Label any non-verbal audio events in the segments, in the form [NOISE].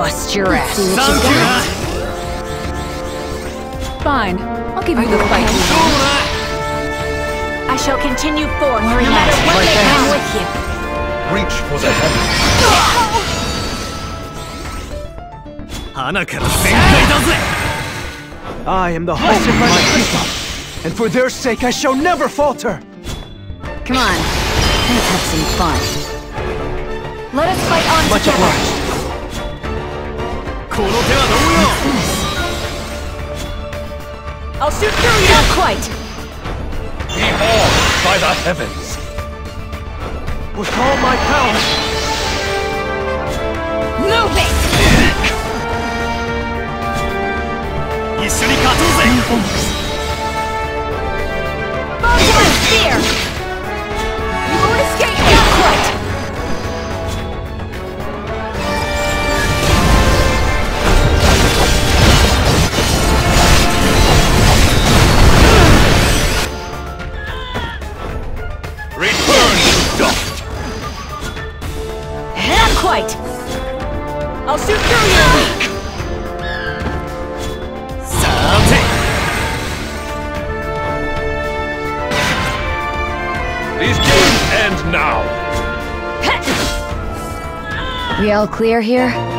bust your ass. You huh? Fine. I'll give you I the fight. I shall continue forth no matter what they come with you. Reach for the heavens. I am the hope of my people, and for their sake I shall never falter! Come on, let's have some fun. Let us fight on Much together! Obliged. この手はどうよ I'll shoot through you. Not quite. Be all by the heavens. With all my power, Move it. 一緒に勝とうぜ Bonjour, spear. You won't escape. Not quite. All clear here?「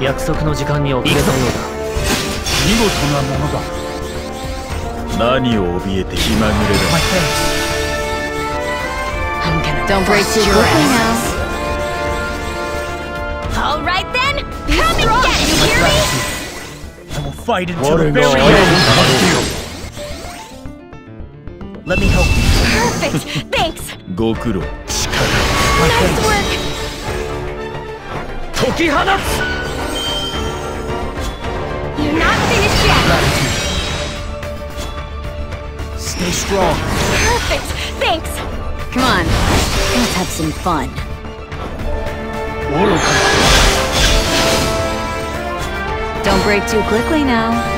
約束の時間に遅れたよう見事なものだ。何を怯えて気まぐれだ。I'm gonna Don't break quickly now. All right then. Come and get it. You hear me? I will fight until the very end. Let me help you Perfect. Thanks. ご苦労。Nice work. 解き放つ You're not finished yet. Stay strong. Perfect. Thanks. Come on. Let's have some fun. Don't break too quickly now.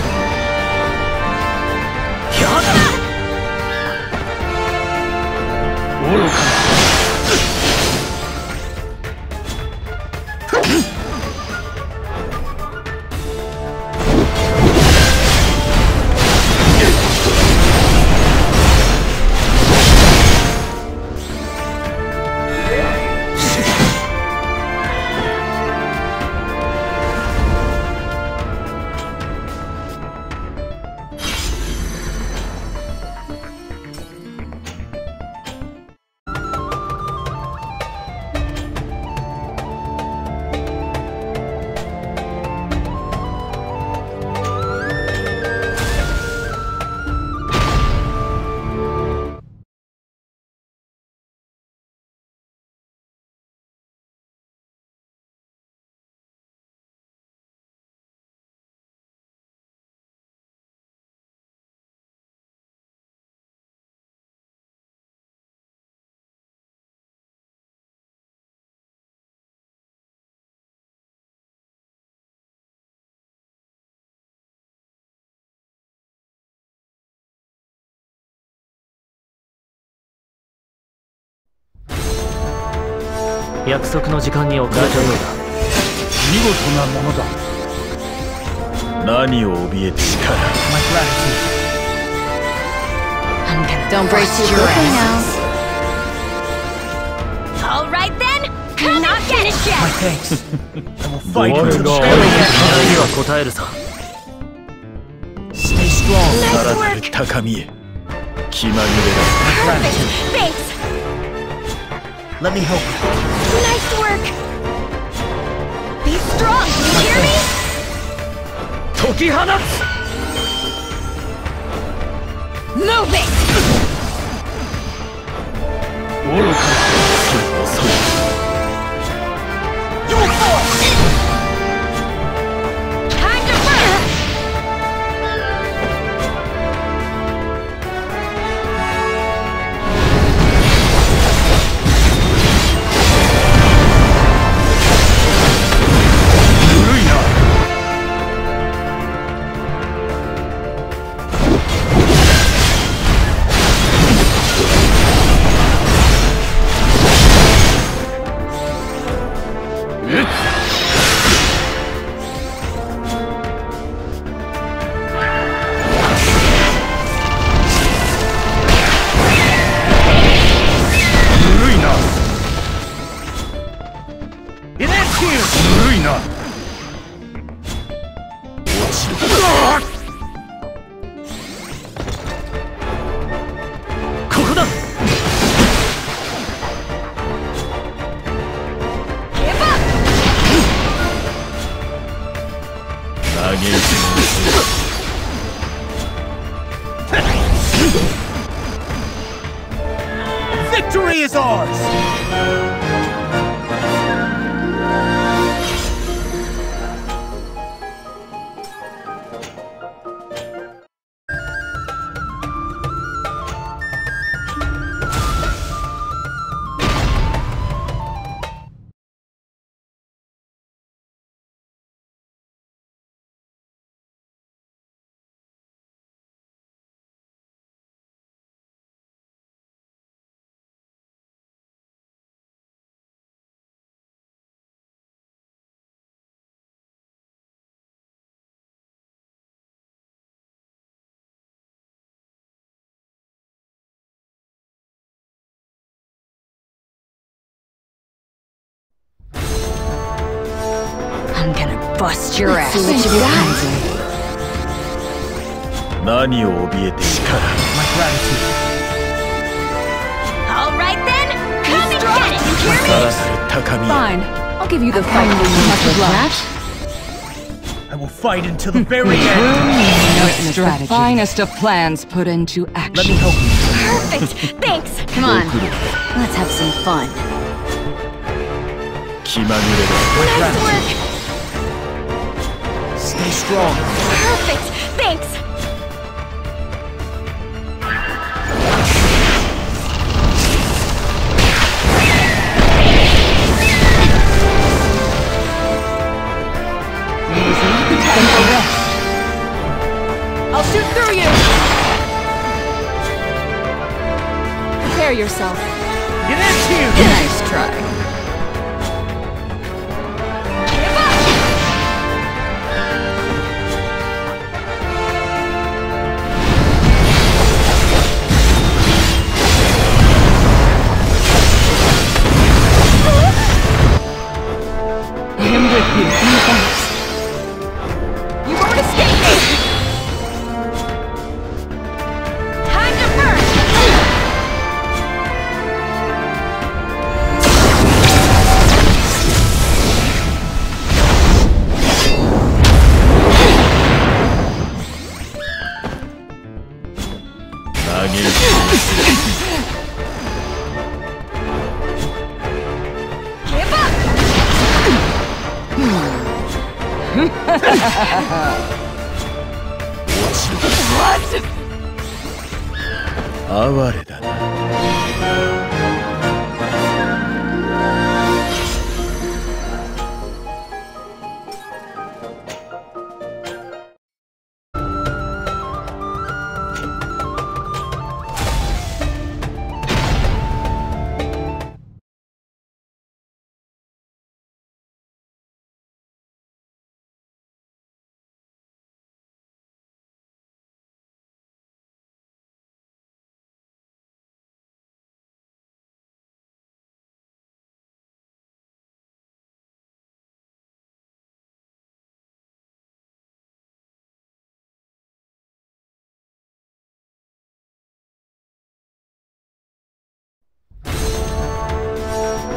約束の時間に遅れたようだ。見事なものだ。何を怯えてし。Let me help you. Nice work! Be strong, do you hear me? Tokihanatsu! Move it! Victory is ours! bust your Let's ass. see what you got. 何を怯えて力 My gratitude All right then, come and get it. You hear さ me? らなる高みへ Fine. I'll give you the fight you must with that. I will fight until the very end Witness [LAUGHS] the finest of plans put into Let me action. help you Perfect. Thanks. Come on. Let's have some fun. 気まぐれだ Nice work. Strong Perfect. Thanks. I'll shoot through you! Prepare yourself. Get In action Nice try.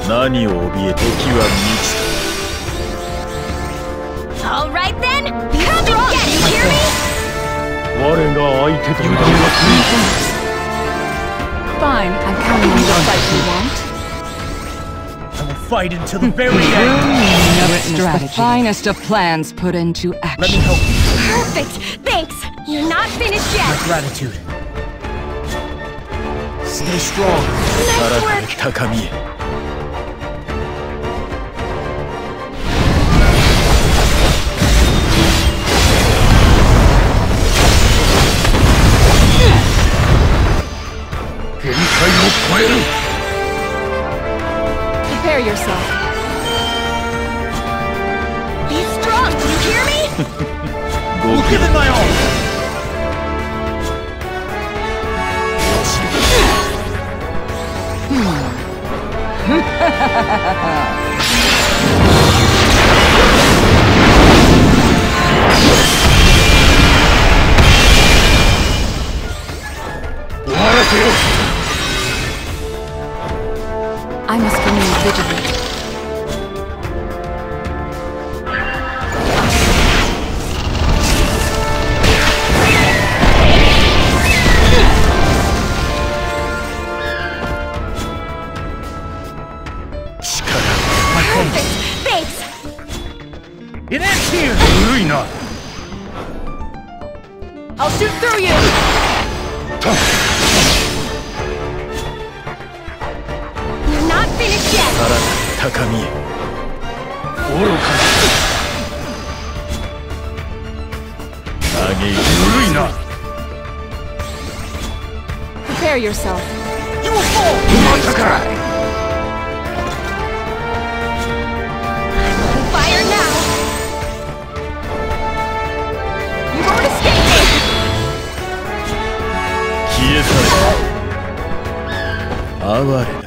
何を怯え時は満ち All right then, come and get it. You hear me? た我が相手となる Fine, I'm counting on the fight you want. I will fight until the very end. Witness the finest of plans put into Let me action. help you. Perfect. Thanks. You're not finished My yet. gratitude. Stay strong. Nice work. It my It ends here! Ruina! I'll shoot through you! You're not finished yet! Takami. Ruina! Prepare yourself. You will fall! আবার